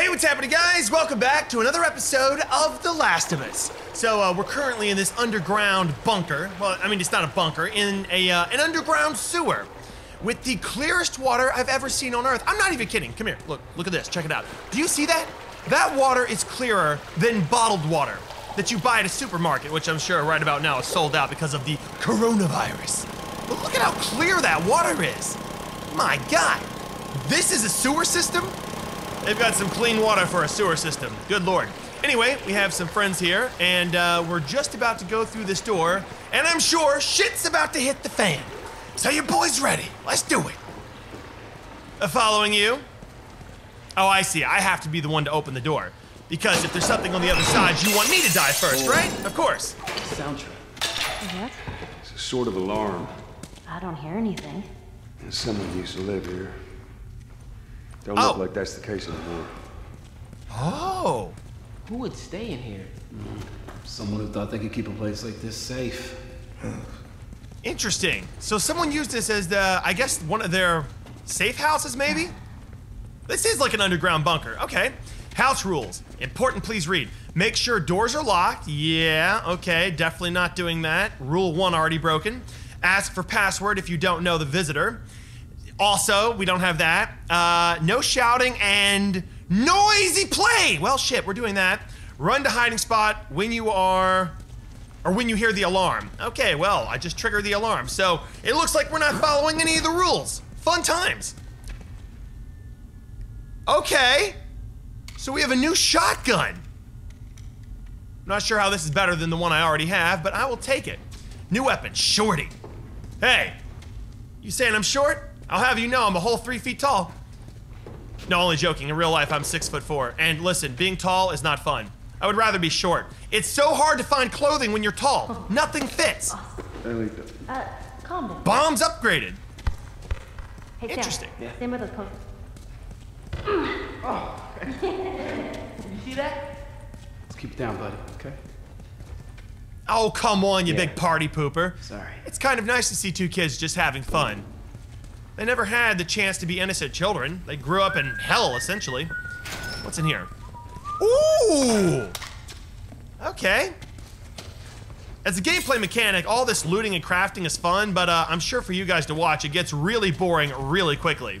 Hey, what's happening, guys? Welcome back to another episode of The Last of Us. So uh, we're currently in this underground bunker. Well, I mean, it's not a bunker, in a uh, an underground sewer with the clearest water I've ever seen on Earth. I'm not even kidding. Come here, look, look at this. Check it out. Do you see that? That water is clearer than bottled water that you buy at a supermarket, which I'm sure right about now is sold out because of the coronavirus. But look at how clear that water is. My God, this is a sewer system? They've got some clean water for a sewer system. Good lord. Anyway, we have some friends here, and uh, we're just about to go through this door, and I'm sure shit's about to hit the fan. So your boy's ready. Let's do it. Uh, following you? Oh, I see. I have to be the one to open the door. Because if there's something on the other side, you want me to die first, right? Of course. Soundtrack. What? It's a sort of alarm. I don't hear anything. Someone used to live here. Don't Oh. look like that's the case anymore. Oh. Who would stay in here? Someone who thought they could keep a place like this safe. Interesting. So someone used this as the, I guess, one of their safe houses, maybe? This is like an underground bunker. Okay. House rules. Important, please read. Make sure doors are locked. Yeah, okay, definitely not doing that. Rule one already broken. Ask for password if you don't know the visitor. Also, we don't have that. Uh, no shouting and noisy play. Well, shit, we're doing that. Run to hiding spot when you are or when you hear the alarm. Okay, well, I just triggered the alarm, so it looks like we're not following any of the rules. Fun times. Okay, so we have a new shotgun. Not sure how this is better than the one I already have, but I will take it. New weapon, shorty. Hey, you saying I'm short? I'll have you know I'm a whole three feet tall. No, only joking. In real life, I'm six foot four. And listen, being tall is not fun. I would rather be short. It's so hard to find clothing when you're tall. Nothing fits. Ellie, Uh, calm down. Bombs upgraded. Hey, Sam. Interesting. Stand with us, coach. You see that? Let's keep it down, buddy, okay? Oh, come on, you Yeah. big party pooper. Sorry. It's kind of nice to see two kids just having fun. They never had the chance to be innocent children. They grew up in hell, essentially. What's in here? Ooh! Okay. As a gameplay mechanic, all this looting and crafting is fun, but uh, I'm sure for you guys to watch, it gets really boring really quickly.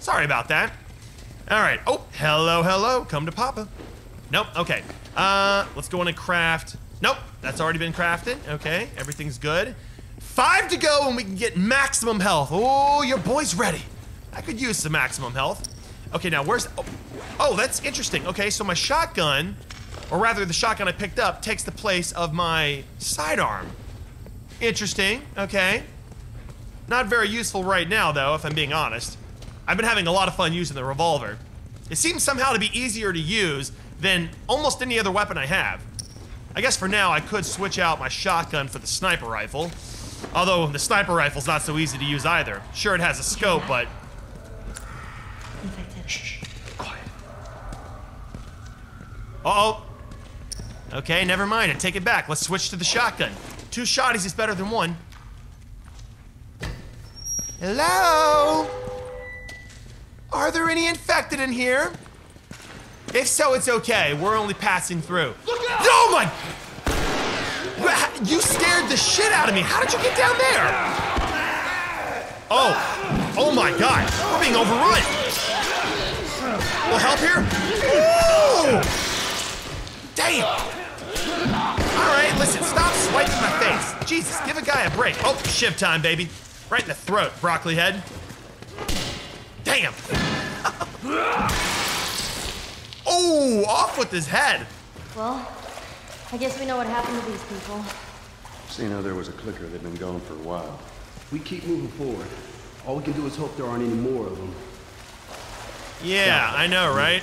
Sorry about that. All right. Oh, hello, hello. Come to Papa. Nope. Okay. Uh, let's go in and craft. Nope. That's already been crafted. Okay. Everything's good. Five to go, and we can get maximum health. Oh, your boy's ready. I could use some maximum health. Okay, now where's? Oh, oh, that's interesting. Okay, so my shotgun, or rather, the shotgun I picked up, takes the place of my sidearm. Interesting. Okay. Not very useful right now, though, if I'm being honest. I've been having a lot of fun using the revolver. It seems somehow to be easier to use than almost any other weapon I have. I guess for now I could switch out my shotgun for the sniper rifle. Although the sniper rifle's not so easy to use either. Sure, it has a scope, but Infected. uh oh. Okay, never mind. I take it back. Let's switch to the shotgun. Two shotties is better than one. Hello? Are there any infected in here? If so, it's okay. We're only passing through. Look out! Oh my! You scared the shit out of me. How did you get down there? Oh, oh my God! We're being overrun. Will help here? Ooh! Damn! All right, listen. Stop swiping my face. Jesus, give a guy a break. Oh, shiv time, baby. Right in the throat, broccoli head. Damn. oh, off with his head. Well, I guess we know what happened to these people. seen how there was a clicker they've been gone for a while. We keep moving forward. All we can do is hope there aren't any more of them. Yeah, I know, right?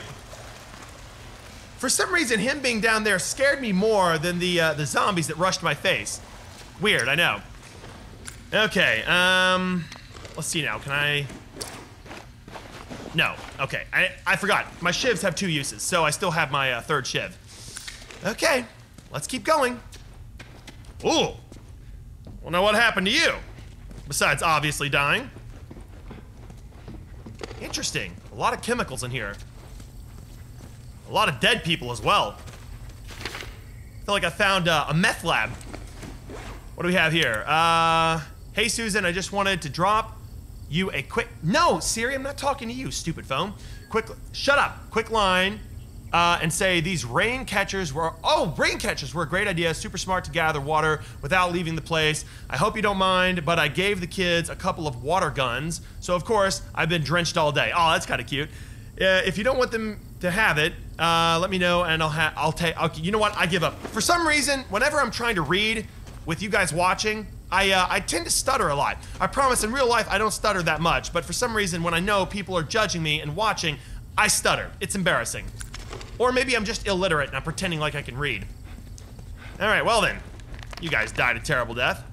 For some reason, him being down there scared me more than the uh, the zombies that rushed my face. Weird, I know. Okay, um, let's see now. Can I? No. Okay, I I forgot. My shivs have two uses, so I still have my uh, third shiv. Okay, let's keep going. Ooh. Well, now what happened to you? Besides obviously dying. Interesting. A lot of chemicals in here. A lot of dead people as well. I feel like I found uh, a meth lab. What do we have here? Uh, hey, Susan, I just wanted to drop you a quick. No, Siri, I'm not talking to you, stupid phone. Quick, shut up. Quick line, uh, and say these rain catchers were. Oh, rain catchers were a great idea. Super smart to gather water without leaving the place. I hope you don't mind, but I gave the kids a couple of water guns, so of course I've been drenched all day. Oh, that's kind of cute. Uh, if you don't want them to have it, uh, let me know, and I'll have. I'll take. You know what? I give up. For some reason, whenever I'm trying to read with you guys watching, I, uh, I tend to stutter a lot. I promise in real life I don't stutter that much, but for some reason when I know people are judging me and watching, I stutter. It's embarrassing. Or maybe I'm just illiterate and I'm pretending like I can read. Alright, well then. You guys died a terrible death.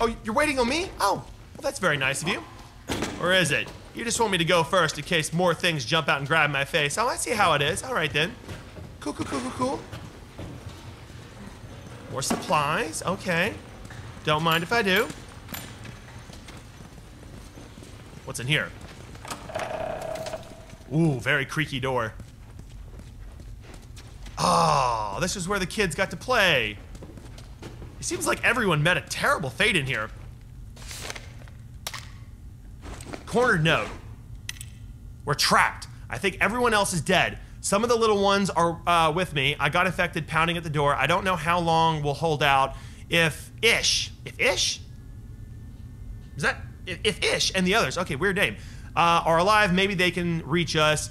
Oh, you're waiting on me? Oh, well that's very nice of you. Or is it? You just want me to go first in case more things jump out and grab my face. Oh, I see how it is. Alright then. Cool, cool, cool, cool, cool. More supplies, okay. Don't mind if I do. What's in here? Ooh, very creaky door. Oh, this is where the kids got to play. It seems like everyone met a terrible fate in here. Cornered note. We're trapped. I think everyone else is dead. Some of the little ones are uh, with me. I got affected pounding at the door. I don't know how long we'll hold out. If Ish, if Ish? Is that, if, if Ish and the others, okay, weird name, uh, are alive, maybe they can reach us.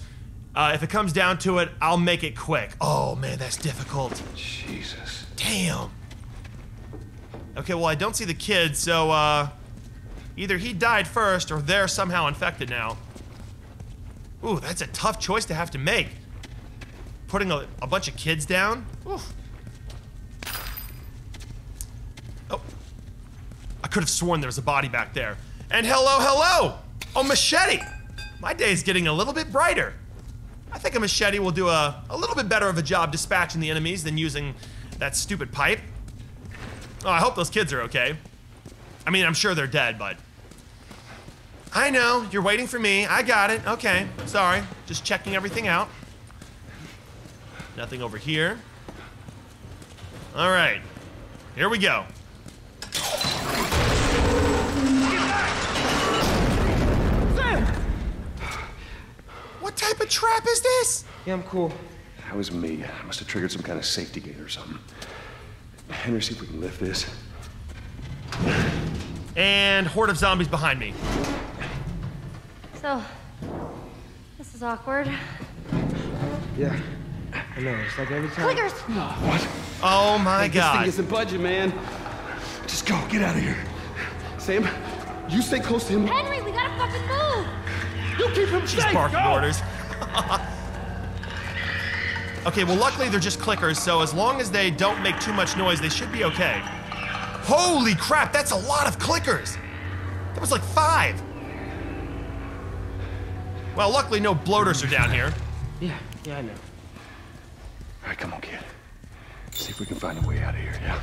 Uh, if it comes down to it, I'll make it quick. Oh man, that's difficult. Jesus. Damn. Okay, well, I don't see the kid, so, uh, either he died first or they're somehow infected now. Ooh, that's a tough choice to have to make. Putting a, a bunch of kids down? Oof. Oh. I could have sworn there was a body back there. And hello, hello! Oh, machete! My day's getting a little bit brighter. I think a machete will do a, a little bit better of a job dispatching the enemies than using that stupid pipe. Oh, I hope those kids are okay. I mean, I'm sure they're dead, but... I know, you're waiting for me. I got it. Okay, sorry. Just checking everything out. Nothing over here. All right, here we go. Type of trap is this? Yeah, I'm cool. That was me. I must have triggered some kind of safety gate or something. Henry, see if we can lift this. And horde of zombies behind me. So, this is awkward. Yeah. I know, it's like every time. Clickers! No, what? Oh my This thing god. isn't budget, man. Just go. Get out of here. Sam, you stay close to him. Henry, we gotta fucking move! You keep him She's safe. barking Go. orders. okay, well, luckily they're just clickers, so as long as they don't make too much noise, they should be okay. Holy crap, that's a lot of clickers! That was like five. Well, luckily no bloaters are down here. Yeah, yeah, I know. All right, come on, kid. See if we can find a way out of here, yeah?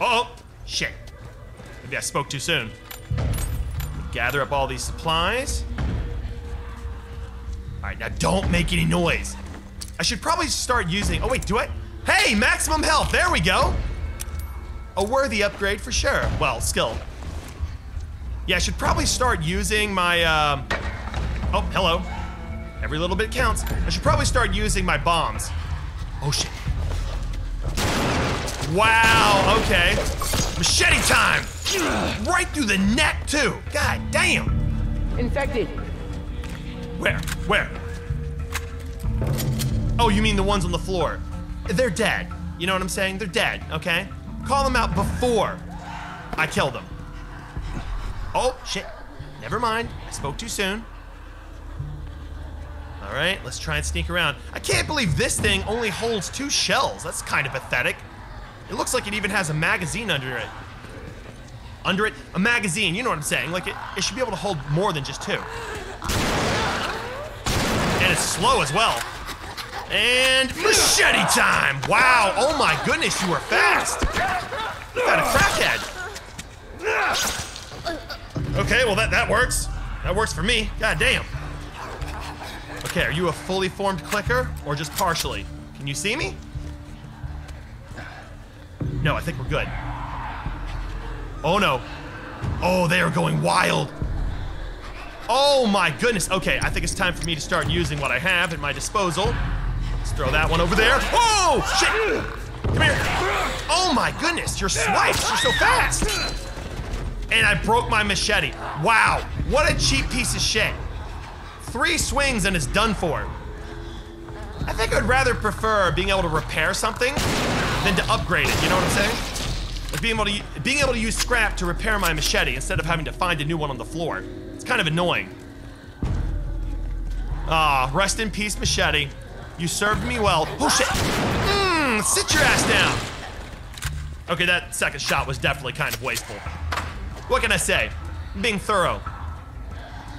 Uh oh, shit. Maybe I spoke too soon. Gather up all these supplies. All right, now don't make any noise. I should probably start using. Oh wait, do I? Hey, maximum health. There we go. A worthy upgrade for sure. Well, skill. Yeah, I should probably start using my. Um... Oh, hello. Every little bit counts. I should probably start using my bombs. Oh shit. Wow, okay. Machete time! Right through the neck, too. God damn. Infected. Where? Where? Oh, you mean the ones on the floor? They're dead. You know what I'm saying? They're dead, okay? Call them out before I kill them. Oh, shit. Never mind. I spoke too soon. All right, let's try and sneak around. I can't believe this thing only holds two shells. That's kind of pathetic. It looks like it even has a magazine under it. Under it? A magazine, you know what I'm saying. Like, it, it should be able to hold more than just two. It's slow as well. And machete time! Wow, oh my goodness, you were fast! You got a crackhead. Okay, well that, that works. That works for me. God damn. Okay, are you a fully formed clicker or just partially? Can you see me? No, I think we're good. Oh no. Oh, they are going wild. Oh my goodness. Okay, I think it's time for me to start using what I have at my disposal. Let's throw that one over there. Oh, shit. Come here. Oh my goodness, your swipes are so fast. And I broke my machete. Wow, what a cheap piece of shit. Three swings and it's done for. I think I'd rather prefer being able to repair something than to upgrade it, you know what I'm saying? Like being able to being able to use scrap to repair my machete instead of having to find a new one on the floor. Kind of annoying. Ah, rest in peace, machete. You served me well. Oh shit! Mmm, sit your ass down. Okay, that second shot was definitely kind of wasteful. What can I say? Being thorough.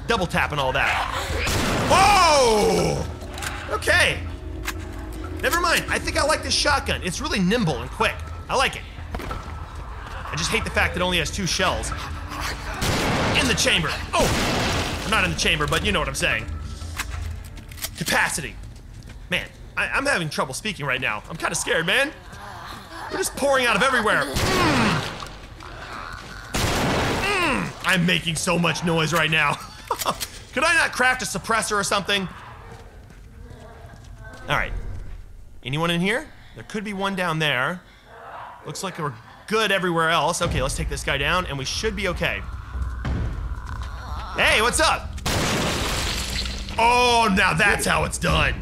Double tapping all that. Whoa! Okay. Never mind. I think I like this shotgun. It's really nimble and quick. I like it. I just hate the fact that it only has two shells. In the chamber. Oh! I'm not in the chamber, but you know what I'm saying. Capacity. Man, I, am having trouble speaking right now. I'm kind of scared, man. We're just pouring out of everywhere. Mm. Mm. I'm making so much noise right now. Could I not craft a suppressor or something? All right. Anyone in here? There could be one down there. Looks like we're good everywhere else. Okay, let's take this guy down and we should be okay. Hey, what's up? Oh, now that's how it's done.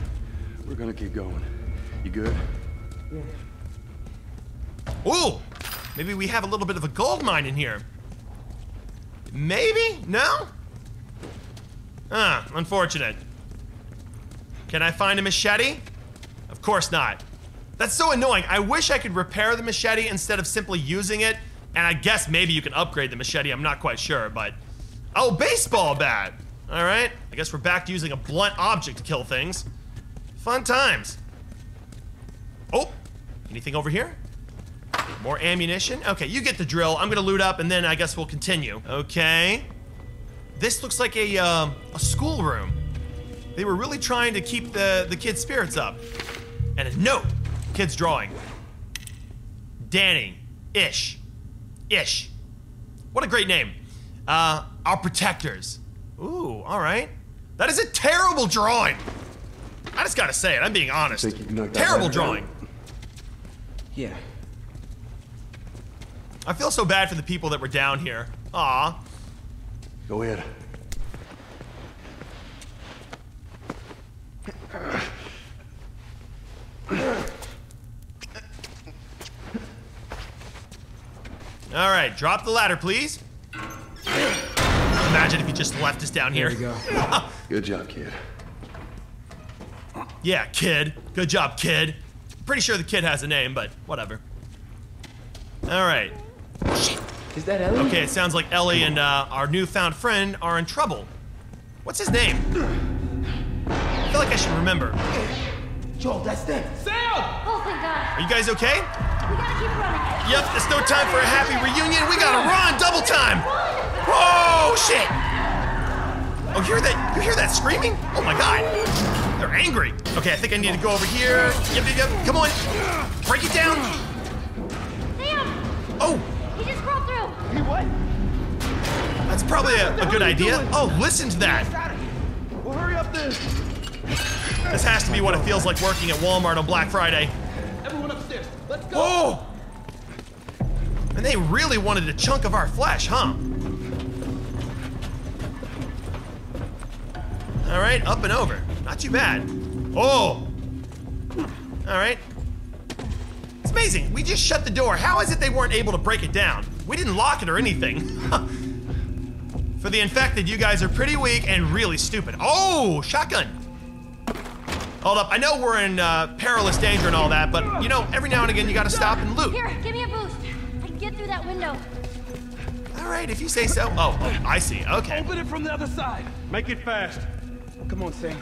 We're gonna keep going. You good? Yeah. Ooh, maybe we have a little bit of a gold mine in here. Maybe? No? Ah, unfortunate. Can I find a machete? Of course not. That's so annoying. I wish I could repair the machete instead of simply using it. And I guess maybe you can upgrade the machete. I'm not quite sure, but... Oh, baseball bat. All right. I guess we're back to using a blunt object to kill things. Fun times. Oh, anything over here? More ammunition? Okay, you get the drill. I'm gonna loot up and then I guess we'll continue. Okay. This looks like a, uh, a schoolroom. They were really trying to keep the, the kids' spirits up. And a note. Kid's drawing. Danny. Ish. Ish. What a great name. Uh, our protectors. Ooh, all right. That is a terrible drawing. I just gotta say it. I'm being honest. Think you can Terrible down? drawing. Yeah. I feel so bad for the people that were down here. Aw. Go ahead. All right, drop the ladder, please. Imagine if you just left us down There here. we go. Good job, kid. Yeah, kid. Good job, kid. Pretty sure the kid has a name, but whatever. All right. Is that Ellie? Okay, it sounds like Ellie and uh, our newfound friend are in trouble. What's his name? I feel like I should remember. Joel, that's them. Oh, thank God. Are you guys okay? We gotta keep running. Yep, it's no time for a happy reunion. We gotta run double time. Whoa, shit! Oh, you hear that? You hear that screaming? Oh my god! They're angry. Okay, I think I need to go over here. Yep, yep, yep. Come on, break it down. Sam! Oh, He just crawled through. He what? that's probably a, a good idea. doing? Oh, listen to that. Out of. Well, hurry up then. This has to be what it feels like working at Walmart on Black Friday. Everyone upstairs. Let's go. Oh! And they really wanted a chunk of our flesh, huh? All right, up and over. Not too bad. Oh! All right. It's amazing. We just shut the door. How is it they weren't able to break it down? We didn't lock it or anything. For the infected, you guys are pretty weak and really stupid. Oh, shotgun. Hold up. I know we're in uh, perilous danger and all that, but you know, every now and again you gotta stop and loot. Here, give me a boost. I can get through that window. All right, if you say so. Oh, oh, I see. Okay. Open it from the other side. Make it fast. Come on, Sam.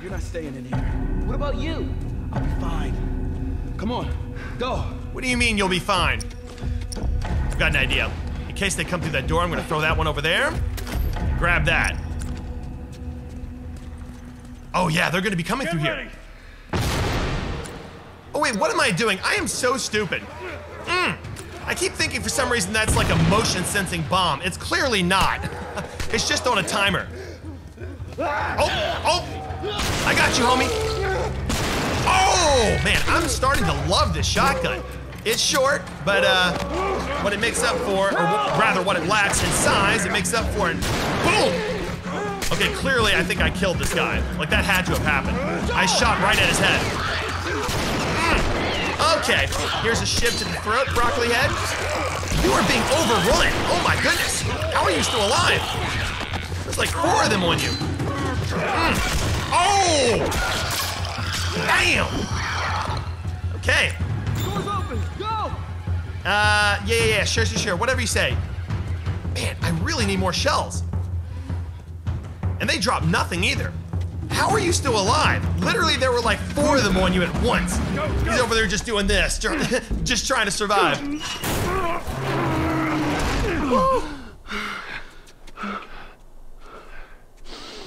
You're not staying in here. What about you? I'll be fine. Come on, go. What do you mean you'll be fine? I've got an idea. In case they come through that door, I'm gonna throw that one over there. Grab that. Oh yeah, they're gonna be coming through here. Oh wait, what am I doing? I am so stupid. Mm. I keep thinking for some reason that's like a motion sensing bomb. It's clearly not. it's just on a timer. Oh, oh, I got you, homie. Oh, man, I'm starting to love this shotgun. It's short, but uh, what it makes up for, or rather what it lacks in size, it makes up for in boom. Okay, clearly I think I killed this guy. Like that had to have happened. I shot right at his head. Mm. Okay, here's a shiv to the throat, broccoli head. You are being overrun. Oh my goodness. How are you still alive? There's like four of them on you. Mm. Oh! Damn! Okay. Doors open. Go. Uh, yeah, yeah, yeah, sure, sure, sure. Whatever you say. Man, I really need more shells. And they dropped nothing either. How are you still alive? Literally, there were like four of them on you at once. He's over there just doing this, just trying to survive.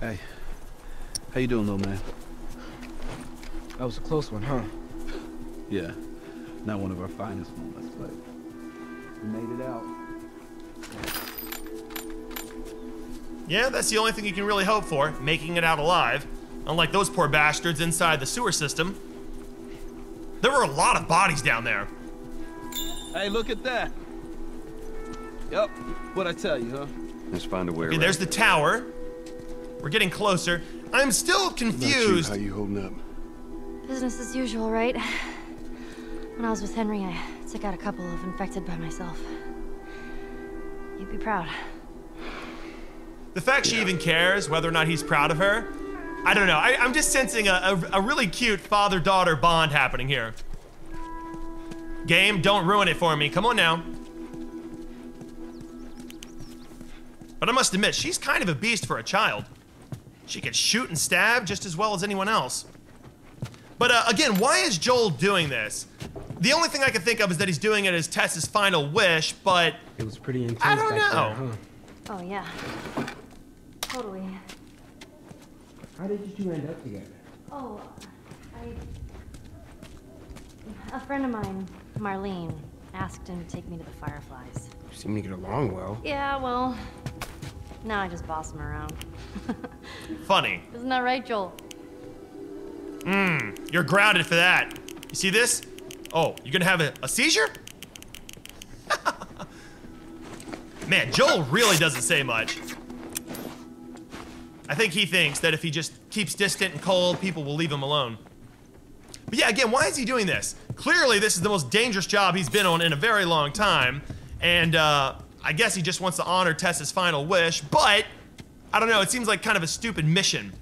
Hey, how you doing, little man? That was a close one, huh? Yeah, not one of our finest moments, but we made it out. Yeah, that's the only thing you can really hope for, making it out alive. Unlike those poor bastards inside the sewer system. There were a lot of bodies down there. Hey, look at that. Yep, what I tell you, huh? Let's find a way Okay, around. there's the tower. We're getting closer. I'm still confused. How you holding up? Business as usual, right? When I was with Henry, I took out a couple of infected by myself. You'd be proud. The fact she even cares whether or not he's proud of her, I don't know. I, I'm just sensing a, a, a really cute father-daughter bond happening here. Game, don't ruin it for me. Come on now. But I must admit, she's kind of a beast for a child. She can shoot and stab just as well as anyone else. But uh, again, why is Joel doing this? The only thing I can think of is that he's doing it as Tess's final wish, but It was pretty intense I don't back know. there, huh? Oh, yeah. Totally. How did you two end up together? Oh, I. A friend of mine, Marlene, asked him to take me to the Fireflies. You seem to get along well. Yeah, well, now I just boss him around. funny. Isn't that right, Joel? Mmm, you're grounded for that. You see this? Oh, you're gonna have a, a seizure? Man, Joel really doesn't say much. I think he thinks that if he just keeps distant and cold, people will leave him alone. But yeah, again, why is he doing this? Clearly, this is the most dangerous job he's been on in a very long time. And uh, I guess he just wants to honor Tess's final wish, but I don't know, it seems like kind of a stupid mission.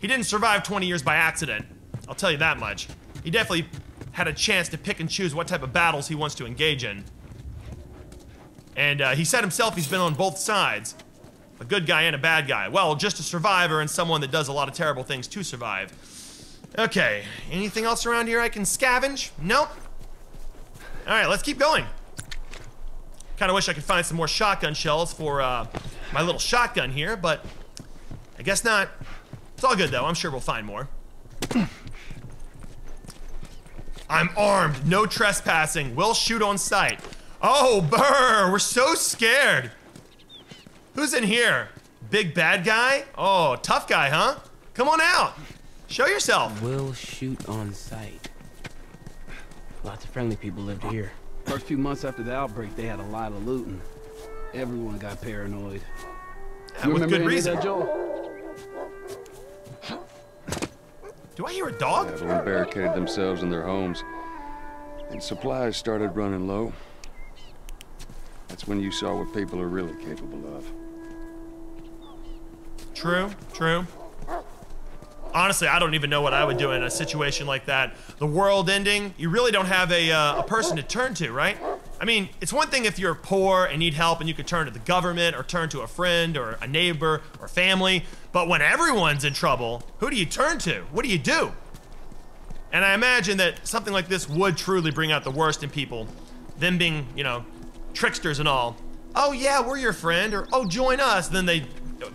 He didn't survive 20 years by accident. I'll tell you that much. He definitely had a chance to pick and choose what type of battles he wants to engage in. And uh, he said himself he's been on both sides a good guy and a bad guy. Well, just a survivor and someone that does a lot of terrible things to survive. Okay, anything else around here I can scavenge? Nope. All right, let's keep going. Kind of wish I could find some more shotgun shells for uh, my little shotgun here, but I guess not. It's all good though. I'm sure we'll find more. I'm armed. No trespassing. We'll shoot on sight. Oh, brr. We're so scared. Who's in here? Big bad guy? Oh, tough guy, huh? Come on out. Show yourself. We'll shoot on sight. Lots of friendly people lived here. First few months after the outbreak, they had a lot of looting. Everyone got paranoid. Yeah, You with remember good reason. that, Joel? Do I hear a dog? Everyone barricaded themselves in their homes. And supplies started running low. That's when you saw what people are really capable of. True, true. Honestly, I don't even know what I would do in a situation like that. The world ending, you really don't have a, uh, a person to turn to, right? I mean, it's one thing if you're poor and need help and you could turn to the government or turn to a friend or a neighbor or family, but when everyone's in trouble, who do you turn to? What do you do? And I imagine that something like this would truly bring out the worst in people, them being, you know, tricksters and all. Oh yeah, we're your friend, or oh, join us. Then they,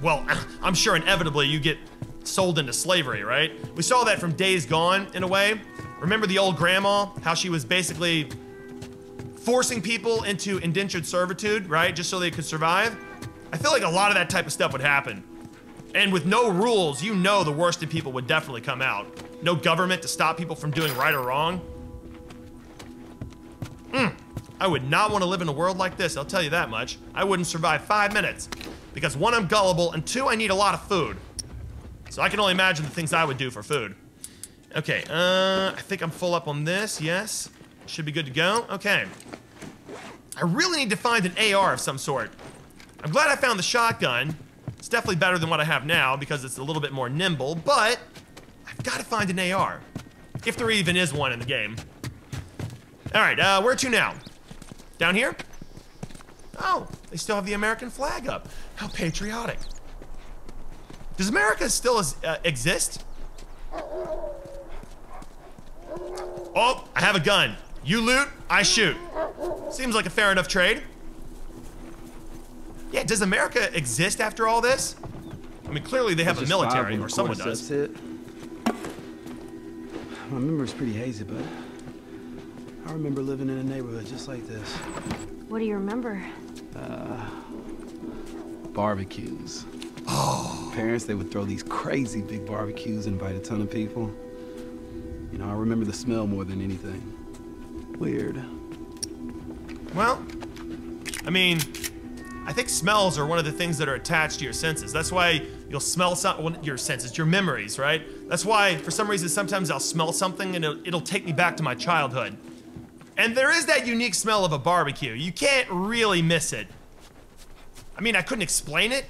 well, I'm sure inevitably you get sold into slavery, right? We saw that from Days Gone in a way. Remember the old grandma, how she was basically forcing people into indentured servitude, right? Just so they could survive. I feel like a lot of that type of stuff would happen. And with no rules, you know the worst in people would definitely come out. No government to stop people from doing right or wrong. Hmm. I would not want to live in a world like this, I'll tell you that much. I wouldn't survive five minutes. Because one, I'm gullible, and two, I need a lot of food. So I can only imagine the things I would do for food. Okay, uh, I think I'm full up on this, yes. Should be good to go, okay. I really need to find an AR of some sort. I'm glad I found the shotgun. It's definitely better than what I have now because it's a little bit more nimble, but I've got to find an AR. If there even is one in the game. All right, uh, where to now? Down here? Oh, they still have the American flag up. How patriotic. Does America still uh, exist? Oh, I have a gun. You loot, I shoot. Seems like a fair enough trade. Yeah, does America exist after all this? I mean, clearly they have a military, or someone does. That's it. My memory's pretty hazy, but I remember living in a neighborhood just like this. What do you remember? Uh, barbecues. Oh. Parents, they would throw these crazy big barbecues, invite a ton of people. You know, I remember the smell more than anything. Weird. Well, I mean, I think smells are one of the things that are attached to your senses. That's why you'll smell some, your senses, your memories, right? That's why, for some reason, sometimes I'll smell something and it'll, it'll take me back to my childhood. And there is that unique smell of a barbecue. You can't really miss it. I mean, I couldn't explain it,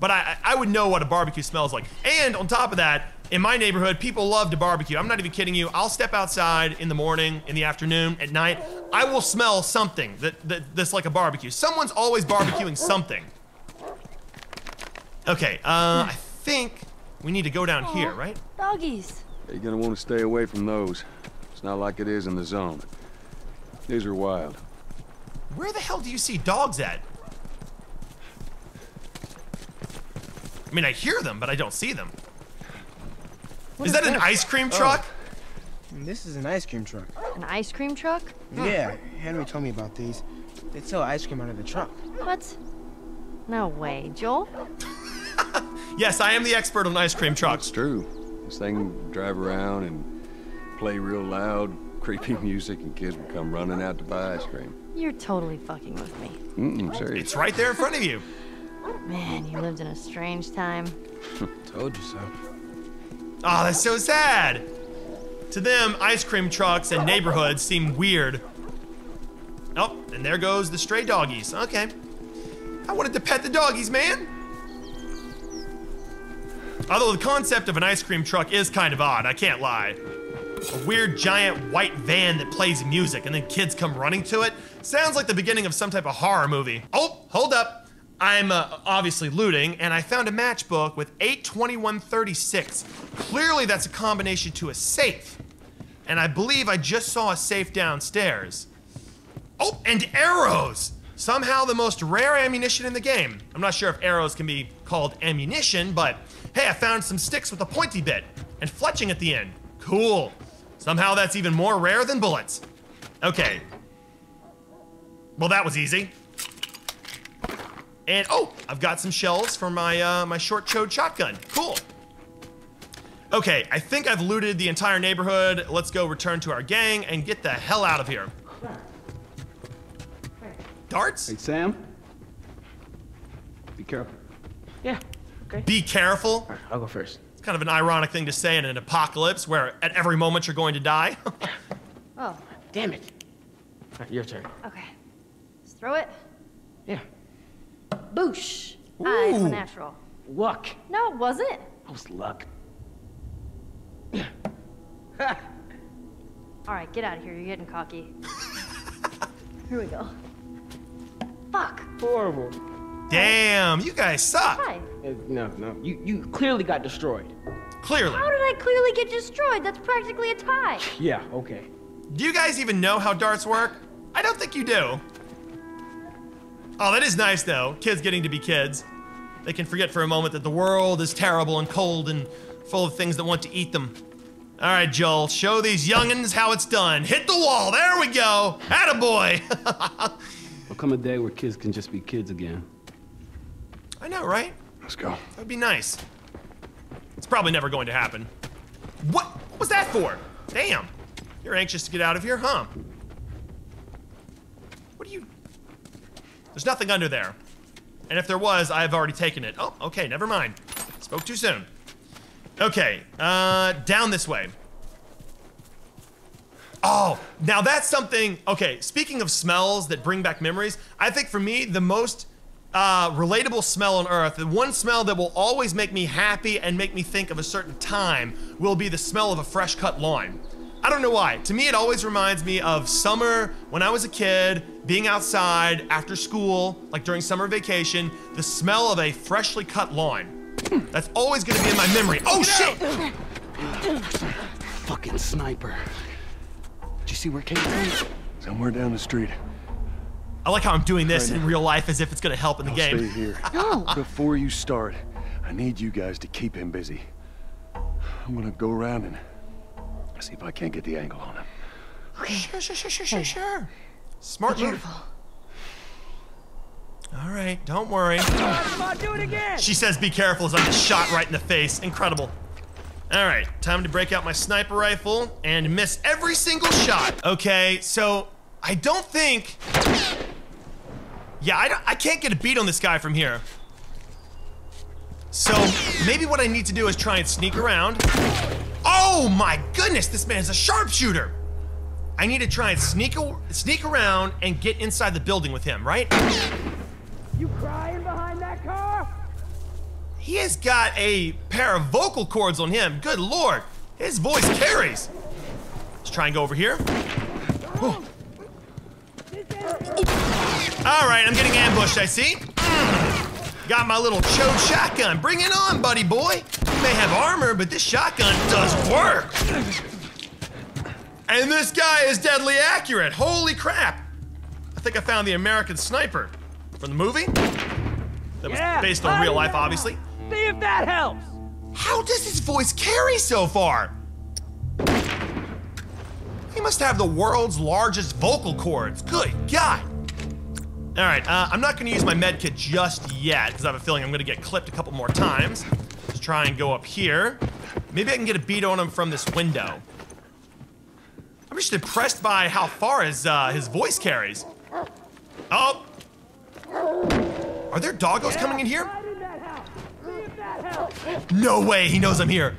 but I, I would know what a barbecue smells like. And on top of that, in my neighborhood, people love to barbecue. I'm not even kidding you. I'll step outside in the morning, in the afternoon, at night. I will smell something that, that that's like a barbecue. Someone's always barbecuing something. Okay, uh, I think we need to go down here, right? Doggies. You're gonna want to stay away from those. It's not like it is in the zone. These are wild. Where the hell do you see dogs at? I mean, I hear them, but I don't see them. Is, is that, that, an ice cream oh. truck? Oh. This is an ice cream truck. An ice cream truck? Yeah, Henry told me about these. They sell ice cream out of the truck. What? No way, Joel? yes, I am the expert on ice cream trucks. It's true. This thing drive around and play real loud, creepy music, and kids would come running out to buy ice cream. You're totally fucking with me. Mm-mm, serious. It's right there in front of you. Man, you lived in a strange time. Told you so. Oh, that's so sad. To them, ice cream trucks and neighborhoods seem weird. Oh, and there goes the stray doggies. Okay. I wanted to pet the doggies, man. Although the concept of an ice cream truck is kind of odd, I can't lie. A weird giant white van that plays music and then kids come running to it. Sounds like the beginning of some type of horror movie. Oh, hold up. I'm uh, obviously looting, and I found a matchbook with 82136. Clearly, that's a combination to a safe. And I believe I just saw a safe downstairs. Oh, and arrows! Somehow the most rare ammunition in the game. I'm not sure if arrows can be called ammunition, but hey, I found some sticks with a pointy bit and fletching at the end. Cool. Somehow that's even more rare than bullets. Okay. Well, that was easy. And oh, I've got some shells for my uh, my short-chode shotgun. Cool. Okay, I think I've looted the entire neighborhood. Let's go return to our gang and get the hell out of here. Darts? Hey, Sam. Be careful. Yeah, okay. Be careful? Right, I'll go first. It's kind of an ironic thing to say in an apocalypse where at every moment you're going to die. oh. Damn it. Right, your turn. Okay. Just throw it. Boosh. Ooh. Ah, it's natural. Luck. No, it wasn't. It was luck. All right, get out of here. You're getting cocky. here we go. Fuck. Horrible. Damn, you guys suck. Hi. Uh, no, no. You you clearly got destroyed. Clearly. How did I clearly get destroyed? That's practically a tie. yeah, okay. Do you guys even know how darts work? I don't think you do. Oh, that is nice though. Kids getting to be kids. They can forget for a moment that the world is terrible and cold and full of things that want to eat them. All right, Joel, show these youngins how it's done. Hit the wall. There we go. Attaboy. There'll come a day where kids can just be kids again. I know, right? Let's go. That'd be nice. It's probably never going to happen. What, what was that for? Damn. You're anxious to get out of here, huh? What are you... There's nothing under there. And if there was, I've already taken it. Oh, okay, never mind. Spoke too soon. Okay, uh, down this way. Oh, now that's something. Okay, speaking of smells that bring back memories, I think for me, the most uh, relatable smell on earth, the one smell that will always make me happy and make me think of a certain time, will be the smell of a fresh cut lawn. I don't know why. To me, it always reminds me of summer when I was a kid, being outside after school, like during summer vacation, the smell of a freshly cut lawn. That's always gonna be in my memory. Oh shit! Fucking sniper. Did you see where it came from? Somewhere down the street. I like how I'm doing this in real life as if it's gonna help in the I'll game. stay here. Before you start, I need you guys to keep him busy. I'm gonna go around and see if I can't get the angle on him. Sure, sure, sure, sure, sure, sure. Smart move. Careful. All right, don't worry. Come on, do it again. She says be careful as I'm just shot right in the face. Incredible. All right, time to break out my sniper rifle and miss every single shot. Okay, so I don't think... Yeah, I, don't, I can't get a beat on this guy from here. So maybe what I need to do is try and sneak around. Oh my goodness, this man's a sharpshooter. I need to try and sneak, sneak around and get inside the building with him, right? You crying behind that car? He has got a pair of vocal cords on him. Good lord. His voice carries. Let's try and go over here. Oh. All right, I'm getting ambushed, I see. Mm. Got my little chode shotgun. Bring it on, buddy boy. You may have armor, but this shotgun does work. And this guy is deadly accurate. Holy crap. I think I found the American sniper from the movie. That was Yeah, based on real life, obviously. See if that helps. How does his voice carry so far? He must have the world's largest vocal cords. Good God. All right, uh, I'm not to use my med kit just yet because I have a feeling I'm to get clipped a couple more times. Let's try and go up here. Maybe I can get a beat on him from this window. I'm just impressed by how far his uh, his voice carries. Oh, are there doggos coming in here? No way, he knows I'm here.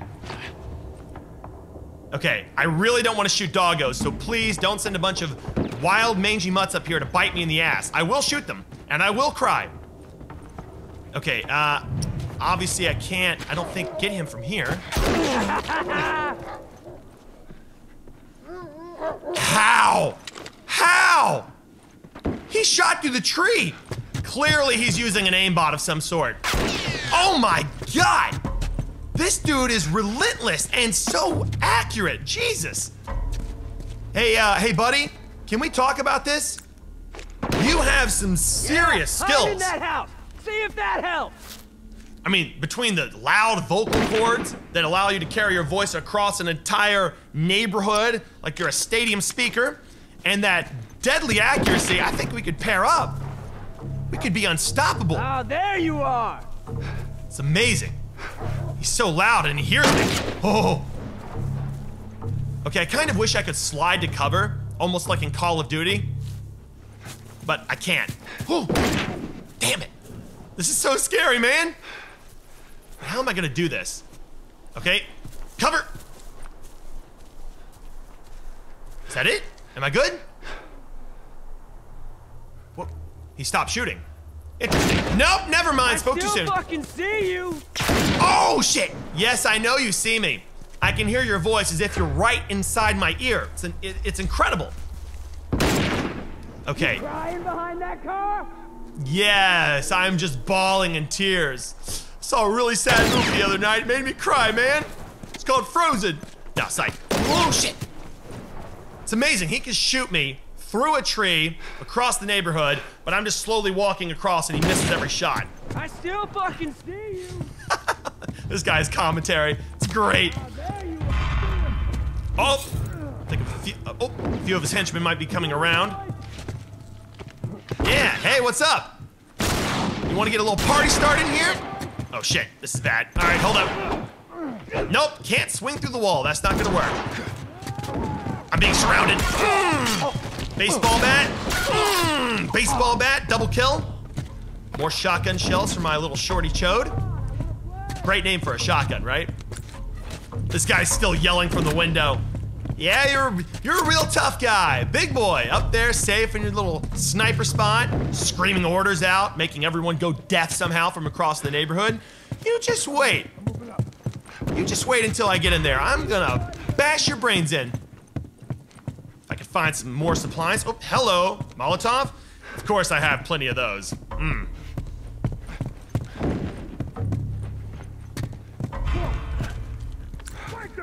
Okay, I really don't want to shoot doggos, so please don't send a bunch of wild mangy mutts up here to bite me in the ass. I will shoot them, and I will cry. Okay, uh, obviously I can't, I don't think, get him from here. How? How? He shot through the tree. Clearly he's using an aimbot of some sort. Oh my god! This dude is relentless and so accurate. Jesus. Hey, uh, hey, buddy, can we talk about this? You have some serious in skills. that house. See if that helps. I mean, between the loud vocal cords that allow you to carry your voice across an entire neighborhood like you're a stadium speaker, and that deadly accuracy, I think we could pair up. We could be unstoppable. Oh, there you are. It's amazing. He's so loud and he hears me. Oh. Okay, I kind of wish I could slide to cover, almost like in Call of Duty. But I can't. Oh. Damn it. This is so scary, man. How am I gonna do this? Okay, cover. Is that it? Am I good? What? He stopped shooting. Interesting. Nope, never mind. Spoke too soon. fucking see you. Oh shit! Yes, I know you see me. I can hear your voice as if you're right inside my ear. It's, an, it, it's incredible. Okay. Crying behind that car? Yes, I'm just bawling in tears. Saw a really sad movie the other night. It made me cry, man. It's called Frozen. No, psych. Oh, shit. It's amazing. He can shoot me through a tree across the neighborhood, but I'm just slowly walking across and he misses every shot. I still fucking see you. This guy's commentary. It's great. Oh, I think a few, uh, oh, a few of his henchmen might be coming around. Yeah, hey, what's up? You want to get a little party started here? Oh shit, this is bad. All right, hold up. Nope, can't swing through the wall. That's not gonna work. I'm being surrounded. Mm. Baseball bat. Mm. Baseball bat, double kill. More shotgun shells for my little shorty chode. Great name for a shotgun, right? This guy's still yelling from the window. Yeah, you're you're a real tough guy. Big boy, up there safe in your little sniper spot, screaming orders out, making everyone go deaf somehow from across the neighborhood. You just wait. You just wait until I get in there. I'm gonna bash your brains in. If I can find some more supplies. Oh, hello, Molotov. Of course I have plenty of those. Mm.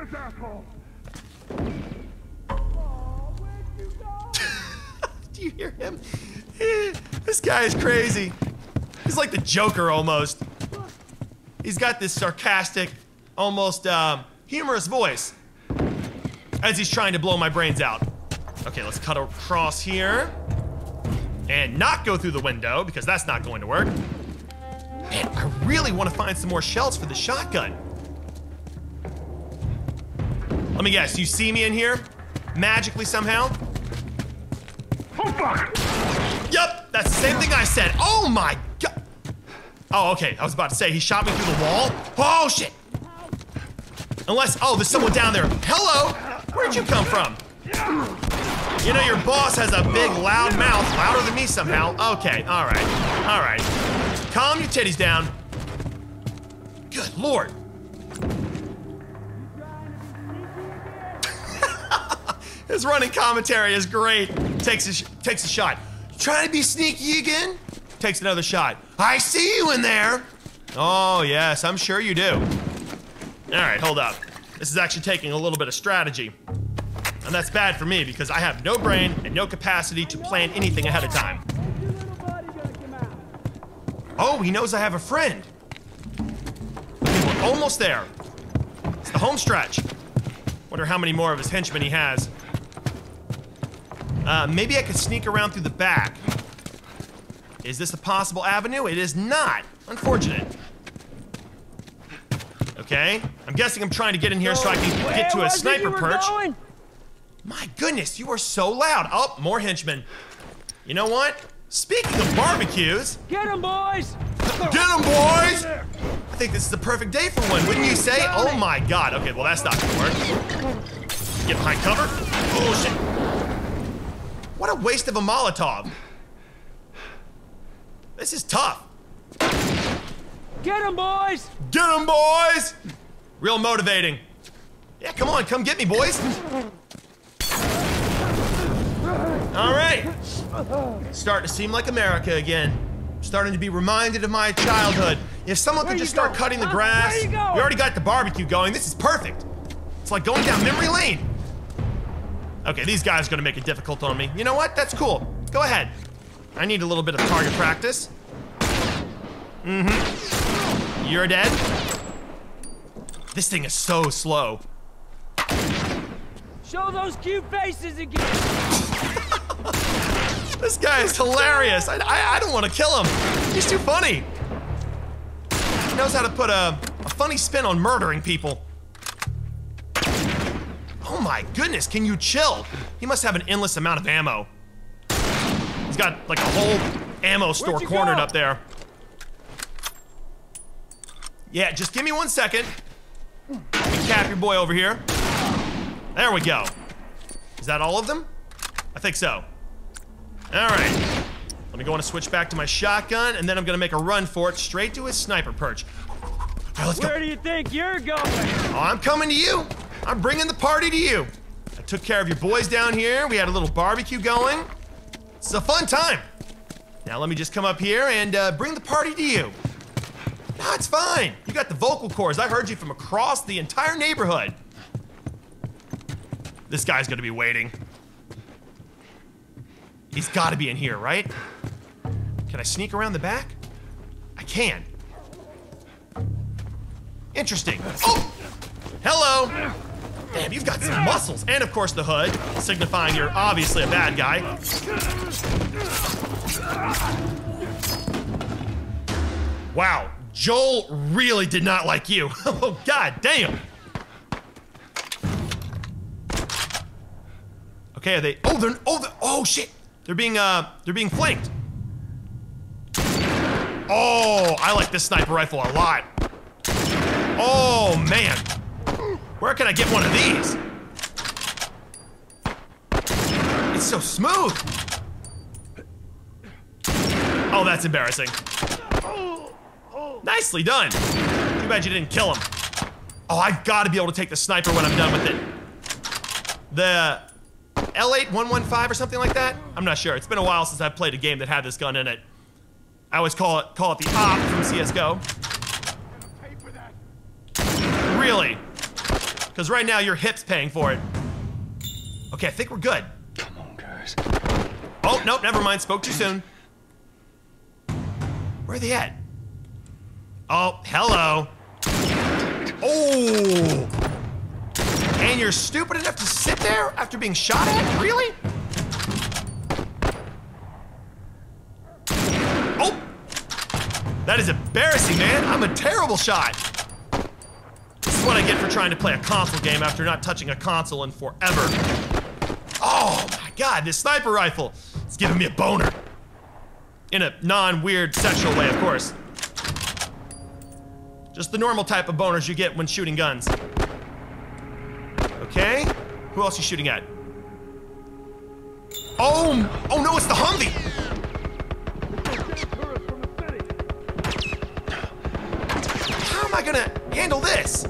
This asshole. Do you hear him? This guy is crazy. He's like the Joker almost. He's got this sarcastic, almost um, humorous voice as he's trying to blow my brains out. Okay, let's cut across here and not go through the window because that's not going to work. I really want to find some more shells for the shotgun. Let me guess, you see me in here? Magically somehow? Oh fuck! Yup, that's the same thing I said. Oh my god. Oh, okay. I was about to say he shot me through the wall. Oh shit. Unless, oh, there's someone down there. Hello. Where'd you come from? You know your boss has a big, loud mouth, louder than me somehow. Okay, all right, all right. Calm your titties down. Good lord. His running commentary is great. Takes a takes a shot. Trying to be sneaky again? Takes another shot. I see you in there. Oh yes, I'm sure you do. All right, hold up. This is actually taking a little bit of strategy. And that's bad for me because I have no brain and no capacity to plan anything ahead of time. Oh, he knows I have a friend. Okay, we're almost there. It's the home stretch. Wonder how many more of his henchmen he has. Uh, maybe I could sneak around through the back. Is this a possible avenue? It is not. Unfortunate. Okay. I'm guessing I'm trying to get in here so I can get to a sniper perch. going? My goodness, you are so loud. Oh, more henchmen. You know what? Speaking of barbecues, Get them, boys! Get them, boys! I think this is the perfect day for one, wouldn't you say? Oh my god. Okay, well, that's not gonna work. Get behind cover. Oh, shit. What a waste of a Molotov. This is tough. Get him, boys! Get them, boys! Real motivating. Yeah, come on, come get me, boys. All right. Starting to seem like America again. Starting to be reminded of my childhood. If someone could just start going? cutting the grass. We already got the barbecue going. This is perfect. It's like going down memory lane. Okay, these guys are gonna make it difficult on me. You know what? That's cool. Go ahead. I need a little bit of target practice. Mm-hmm. You're dead. This thing is so slow. Show those cute faces again! This guy is hilarious. I, I, I don't want to kill him. He's too funny. He knows how to put a, a funny spin on murdering people. Oh my goodness, can you chill? He must have an endless amount of ammo. He's got like a whole ammo store cornered go? up there. Yeah, just give me one second. Let me cap your boy over here. There we go. Is that all of them? I think so. All right. Let me go on and switch back to my shotgun, and then I'm gonna make a run for it straight to his sniper perch. Right, let's go. Where do you think you're going? Oh, I'm coming to you. I'm bringing the party to you. I took care of your boys down here. We had a little barbecue going. It's a fun time. Now let me just come up here and uh, bring the party to you. No, it's fine. You got the vocal cords. I heard you from across the entire neighborhood. This guy's gonna be waiting. He's gotta be in here, right? Can I sneak around the back? I can. Interesting. Oh! Hello! Damn, you've got some muscles. And of course the hood, signifying you're obviously a bad guy. Wow, Joel really did not like you. oh, god damn. Okay, are they? Oh, they're. Oh, they're, oh shit! They're being uh, they're being flanked. Oh, I like this sniper rifle a lot. Oh man, where can I get one of these? It's so smooth. Oh, that's embarrassing. Nicely done. Too bad you didn't kill him. Oh, I've got to be able to take the sniper when I'm done with it. The L8115 or something like that? I'm not sure. It's been a while since I've played a game that had this gun in it. I always call it call it the op from CS:GO. Really? Because right now your hip's paying for it. Okay, I think we're good. Come on, guys. Oh, nope, never mind. Spoke too soon. Where are they at? Oh, hello. Oh! And you're stupid enough to sit there after being shot at? Really? Oh! That is embarrassing, man. I'm a terrible shot. What I get for trying to play a console game after not touching a console in forever. Oh my god, this sniper rifle is giving me a boner. In a non-weird sexual way, of course. Just the normal type of boners you get when shooting guns. Okay. Who else are you shooting at? Oh, oh no, it's the Humvee. How am I gonna handle this?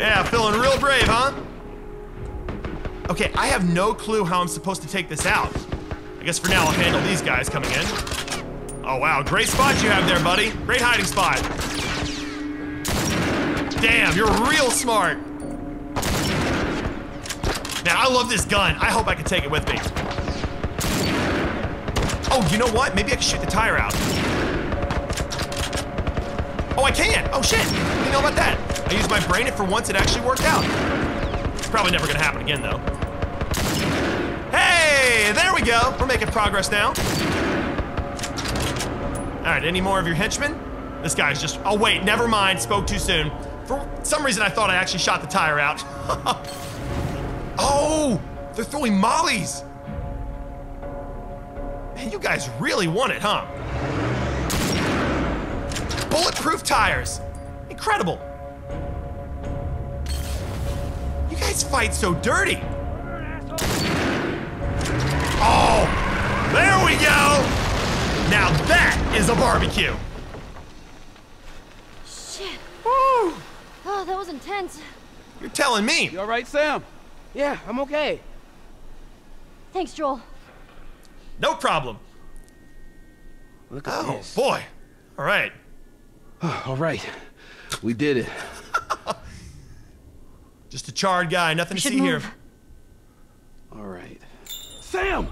Yeah, feeling real brave, huh? Okay, I have no clue how I'm supposed to take this out. I guess for now I'll handle these guys coming in. Oh wow, great spot you have there, buddy. Great hiding spot. Damn, you're real smart. Man, I love this gun. I hope I can take it with me. Oh, you know what? Maybe I can shoot the tire out. Oh, I can! Oh shit! You know about that? I used my brain and for once it actually worked out. It's probably never gonna happen again though. Hey, there we go. We're making progress now. All right, any more of your henchmen? This guy's just, oh wait, never mind, spoke too soon. For some reason I thought I actually shot the tire out. oh, they're throwing mollies. Man, you guys really want it, huh? Bulletproof tires. Incredible. You guys fight so dirty. Oh, there we go. Now that is a barbecue. Shit. Woo. Oh, that was intense. You're telling me. You all right, Sam? Yeah, I'm okay. Thanks, Joel. No problem. Look at Oh, this. boy. All right. all right. We did it. Just a charred guy, nothing We to see move. here. All right. Sam!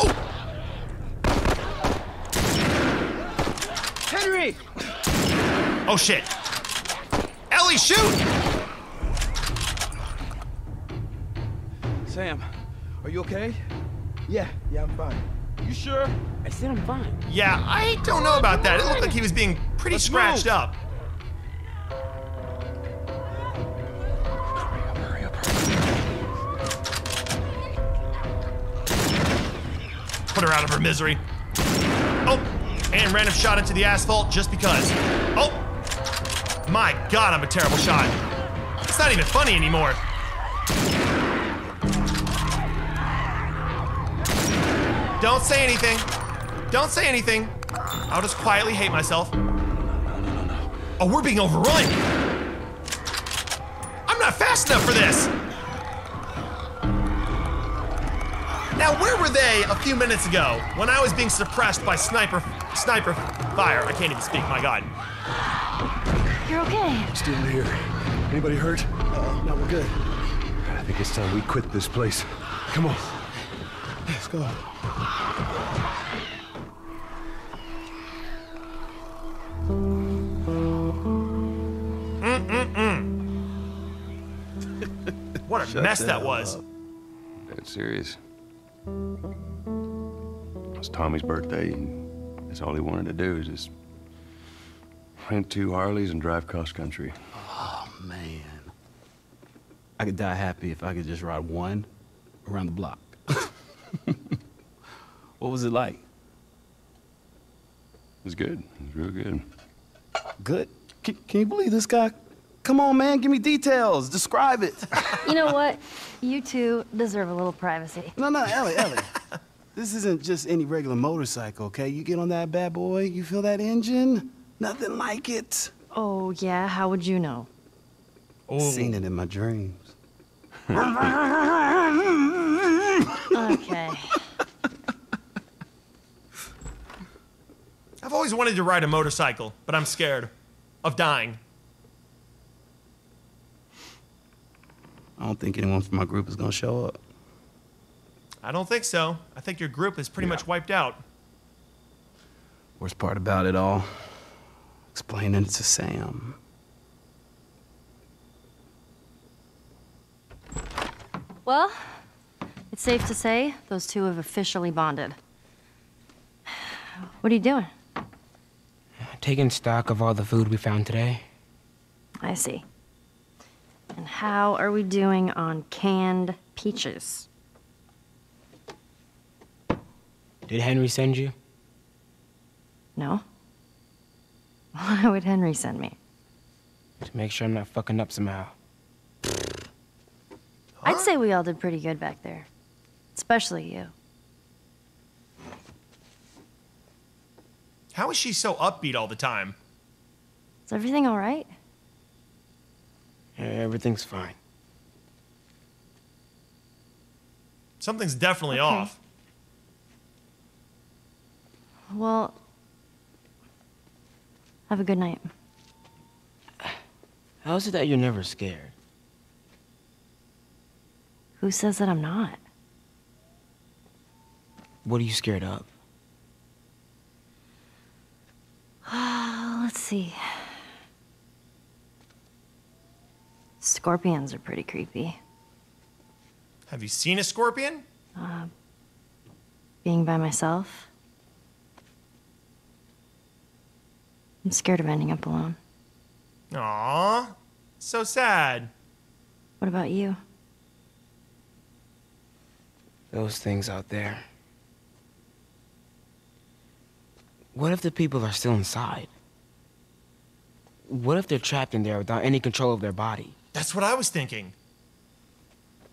Oh! Henry! Oh shit. Ellie, shoot! Sam, are you okay? Yeah, yeah, I'm fine. You sure? I said I'm fine. Yeah, I don't know about that. It looked like he was being pretty Let's scratched move. up. Out of her misery. Oh, and random shot into the asphalt just because. Oh, my God, I'm a terrible shot. It's not even funny anymore. Don't say anything. Don't say anything. I'll just quietly hate myself. Oh, we're being overrun. I'm not fast enough for this. Now, where were they a few minutes ago when I was being suppressed by sniper sniper fire? I can't even speak. My God. You're okay. Still here. Anybody hurt? No, we're good. I think it's time we quit this place. Come on. Let's go. What a mess that was. That's serious. It was Tommy's birthday, and that's all he wanted to do is just rent two Harleys and drive cross country. Oh, man. I could die happy if I could just ride one around the block. what was it like? It was good. It was real good. Good. Can, can you believe this guy? Come on, man, give me details. Describe it. You know what? You two deserve a little privacy. no, no, Ellie, Ellie. This isn't just any regular motorcycle, okay? You get on that bad boy, you feel that engine? Nothing like it. Oh, yeah? How would you know? Oh, Seen it in my dreams. Okay. I've always wanted to ride a motorcycle, but I'm scared of dying. I don't think anyone from my group is gonna show up. I don't think so. I think your group is pretty much wiped out. Worst part about it all, explaining it to Sam. Well, it's safe to say those two have officially bonded. What are you doing? Taking stock of all the food we found today. I see. And how are we doing on canned peaches? Did Henry send you? No? Why would Henry send me? To make sure I'm not fucking up somehow. I'd say we all did pretty good back there. Especially you. How is she so upbeat all the time? Is everything all right? Yeah, everything's fine. Something's definitely Okay. off. Well, have a good night. How is it that you're never scared? Who says that I'm not? What are you scared of? Let's see. Scorpions are pretty creepy. Have you seen a scorpion? Uh, being by myself. I'm scared of ending up alone. Aw, so sad. What about you? Those things out there. What if the people are still inside? What if they're trapped in there without any control of their body? That's what I was thinking.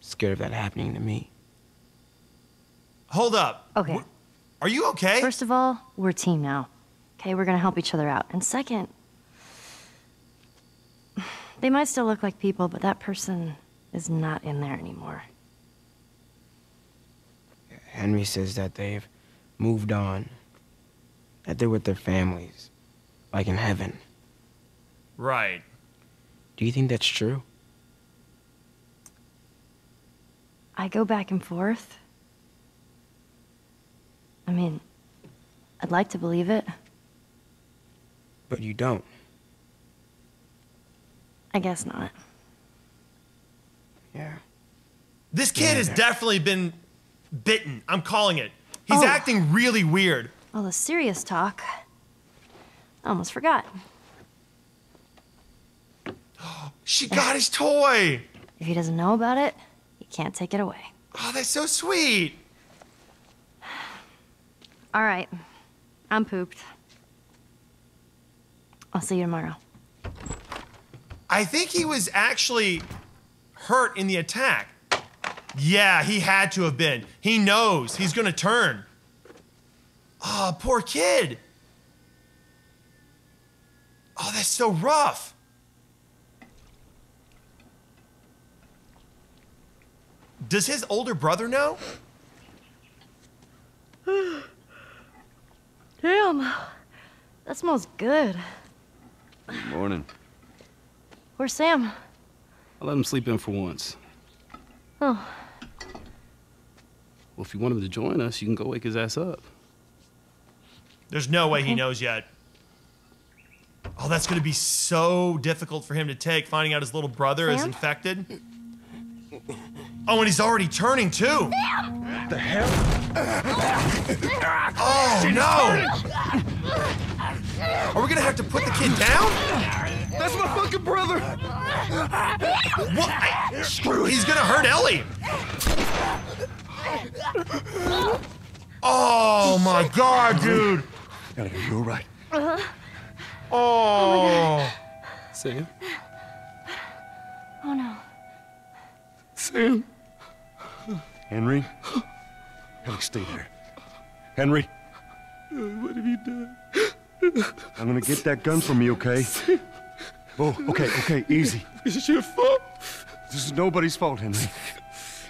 Scared of that happening to me. Hold up. Okay. W- Are you okay? First of all, we're a team now. Okay, we're gonna help each other out. And second, they might still look like people, but that person is not in there anymore. Henry says that they've moved on, that they're with their families, like in heaven. right. Do you think that's true? I go back and forth. I mean, I'd like to believe it. But you don't. I guess not. Yeah. This kid has definitely been bitten. I'm calling it. He's Oh. acting really weird. All the serious talk. I almost forgot. She got his toy. If he doesn't know about it, he can't take it away. Oh, that's so sweet. All right. I'm pooped. I'll see you tomorrow. I think he was actually hurt in the attack. Yeah, he had to have been. He knows he's gonna turn. Ah, oh, poor kid. Oh, that's so rough. Does his older brother know? Damn. That smells good. Good morning. Where's Sam? I let him sleep in for once. Oh, Well, if you want him to join us, you can go wake his ass up. There's no way he knows yet. Oh, that's going to be so difficult for him to take, finding out his little brother is infected. Oh, and he's already turning too. The hell? Oh, no. Are we going to have to put the kid down? That's my fucking brother! What? I- He's going to hurt Ellie. Oh, my God, dude. Ellie, are you all right? Oh. oh Sam? oh no. Sam? Henry? Ellie, stay there. Henry? What have you done? I'm gonna get that gun from you, okay? Oh, okay, okay, easy. It's your fault. This is nobody's fault, Henry.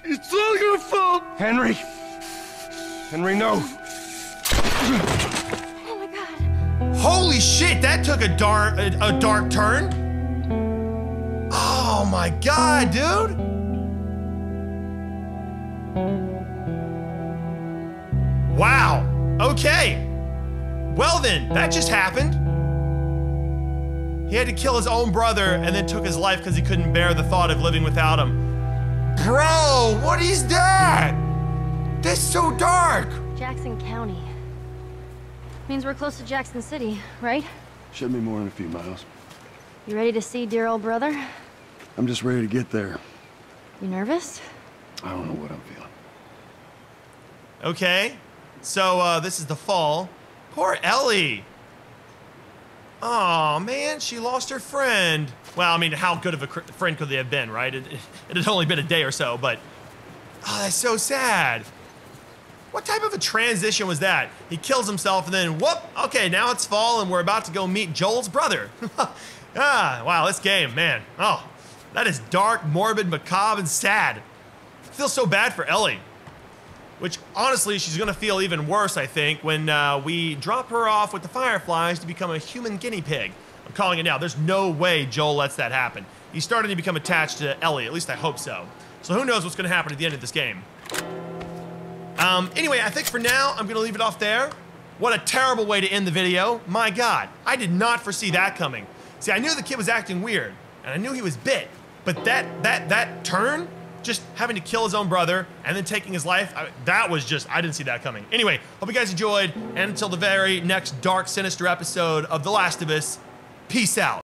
It's all your fault. Henry! Henry, no! Oh my god. Holy shit, that took a dark a, a dark turn. Oh my god, dude. Wow. Okay. Well then, that just happened. He had to kill his own brother and then took his life because he couldn't bear the thought of living without him. Bro, what is that? That's so dark. Jackson County. Means we're close to Jackson City, right? Should be more than a few miles. You ready to see dear old brother? I'm just ready to get there. You nervous? I don't know what I'm feeling. Okay. So uh, this is the fall. Poor Ellie. Oh man, she lost her friend. Well, I mean, how good of a friend could they have been, right? It, it had only been a day or so, but oh, that's so sad. What type of a transition was that? He kills himself and then whoop. Okay, now it's fall and we're about to go meet Joel's brother. ah, wow, this game, man. Oh, that is dark, morbid, macabre, and sad. I feel so bad for Ellie. Which honestly, she's gonna feel even worse, I think, when uh, we drop her off with the Fireflies to become a human guinea pig. I'm calling it now. There's no way Joel lets that happen. He's starting to become attached to Ellie. At least I hope so. So who knows what's gonna happen at the end of this game. Um, anyway, I think for now, I'm gonna leave it off there. What a terrible way to end the video. My God, I did not foresee that coming. See, I knew the kid was acting weird, and I knew he was bit, but that that that turn, just having to kill his own brother and then taking his life, I, that was just I didn't see that coming. Anyway, hope you guys enjoyed, and until the very next dark, sinister episode of The Last of Us, peace out.